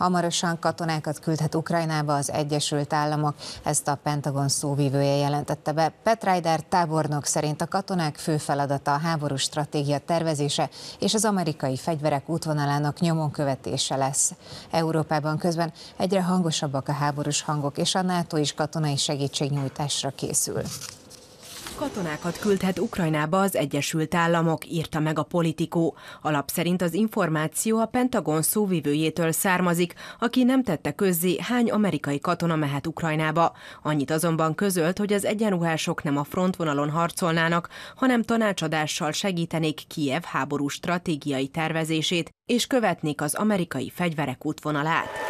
Hamarosan katonákat küldhet Ukrajnába az Egyesült Államok, ezt a Pentagon szóvívője jelentette be. Petreider tábornok szerint a katonák fő feladata a háború stratégia tervezése és az amerikai fegyverek útvonalának nyomon követése lesz. Európában közben egyre hangosabbak a háborús hangok, és a NATO is katonai segítségnyújtásra készül. Katonákat küldhet Ukrajnába az Egyesült Államok, írta meg a politikó. Alap szerint az információ a Pentagon szóvivőjétől származik, aki nem tette közzé, hány amerikai katona mehet Ukrajnába. Annyit azonban közölt, hogy az egyenruhások nem a frontvonalon harcolnának, hanem tanácsadással segítenék Kiev háború stratégiai tervezését, és követnék az amerikai fegyverek útvonalát.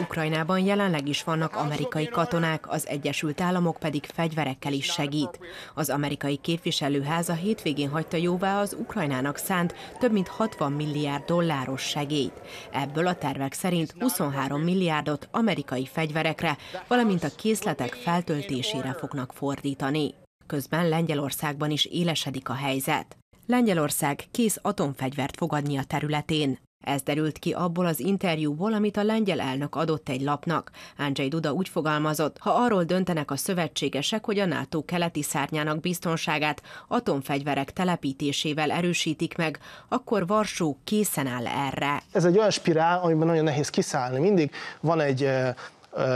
Ukrajnában jelenleg is vannak amerikai katonák, az Egyesült Államok pedig fegyverekkel is segít. Az amerikai képviselőháza hétvégén hagyta jóvá az Ukrajnának szánt több mint 60 milliárd dolláros segélyt. Ebből a tervek szerint 23 milliárdot amerikai fegyverekre, valamint a készletek feltöltésére fognak fordítani. Közben Lengyelországban is élesedik a helyzet. Lengyelország kész atomfegyvert fogadni a területén. Ez derült ki abból az interjúból, amit a lengyel elnök adott egy lapnak. Andrzej Duda úgy fogalmazott, ha arról döntenek a szövetségesek, hogy a NATO keleti szárnyának biztonságát atomfegyverek telepítésével erősítik meg, akkor Varsó készen áll erre. Ez egy olyan spirál, amiben nagyon nehéz kiszállni. Mindig van egy eh,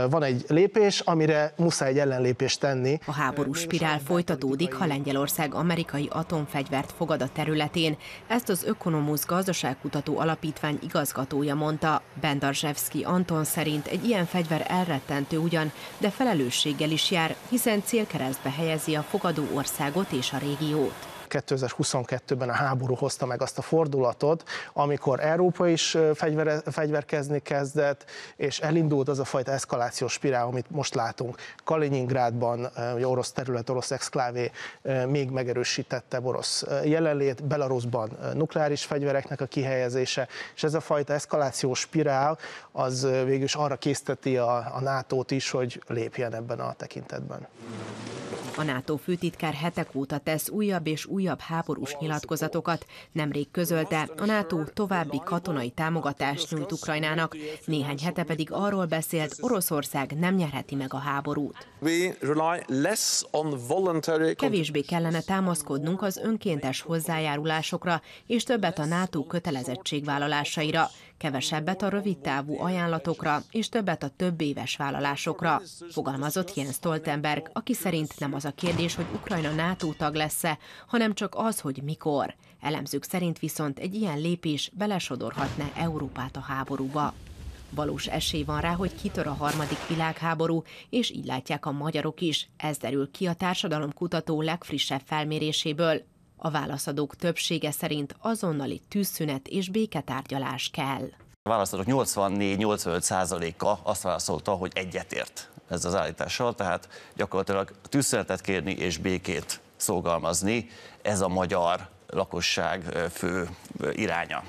van egy lépés, amire muszáj egy ellenlépést tenni. A háborús spirál folytatódik, ha Lengyelország amerikai atomfegyvert fogad a területén. Ezt az Ökonomusz gazdaságkutató alapítvány igazgatója mondta. Bendarzsevski Anton szerint egy ilyen fegyver elrettentő ugyan, de felelősséggel is jár, hiszen célkeresztbe helyezi a fogadó országot és a régiót. 2022-ben a háború hozta meg azt a fordulatot, amikor Európa is fegyver, fegyverkezni kezdett, és elindult az a fajta eszkalációs spirál, amit most látunk. Kaliningrádban, ugye orosz terület, orosz exklávé még megerősítette orosz jelenlét, Belarusban nukleáris fegyvereknek a kihelyezése, és ez a fajta eszkalációs spirál az végül is arra készteti a, a NATO-t is, hogy lépjen ebben a tekintetben. A NATO főtitkár hetek óta tesz újabb és újabb háborús nyilatkozatokat. Nemrég közölte, a NATO további katonai támogatást nyújt Ukrajnának, néhány hete pedig arról beszélt, Oroszország nem nyerheti meg a háborút. Kevésbé kellene támaszkodnunk az önkéntes hozzájárulásokra, és többet a NATO kötelezettségvállalásaira, kevesebbet a rövidtávú ajánlatokra, és többet a több éves vállalásokra, fogalmazott Jens Stoltenberg, aki szerint nem az a kérdés, hogy Ukrajna NATO tag lesz-e, hanem csak az, hogy mikor. Elemzők szerint viszont egy ilyen lépés belesodorhatna Európát a háborúba. Valós esély van rá, hogy kitör a harmadik világháború, és így látják a magyarok is. Ez derül ki a társadalomkutató legfrissebb felméréséből. A válaszadók többsége szerint azonnali tűzszünet és béketárgyalás kell. A választók 84-85 százaléka azt válaszolta, hogy egyetért ez az állítással, tehát gyakorlatilag tűzszünetet kérni és békét szolgalmazni, ez a magyar lakosság fő iránya.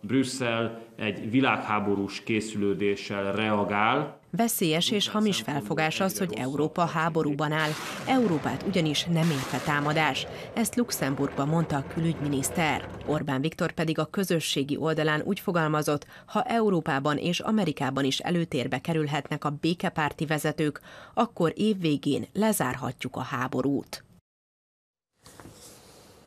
Brüsszel egy világháborús készülődéssel reagál. Veszélyes és hamis felfogás az, hogy Európa háborúban áll. Európát ugyanis nem érte támadás. Ezt Luxemburgban mondta a külügyminiszter. Orbán Viktor pedig a közösségi oldalán úgy fogalmazott, ha Európában és Amerikában is előtérbe kerülhetnek a békepárti vezetők, akkor évvégén lezárhatjuk a háborút.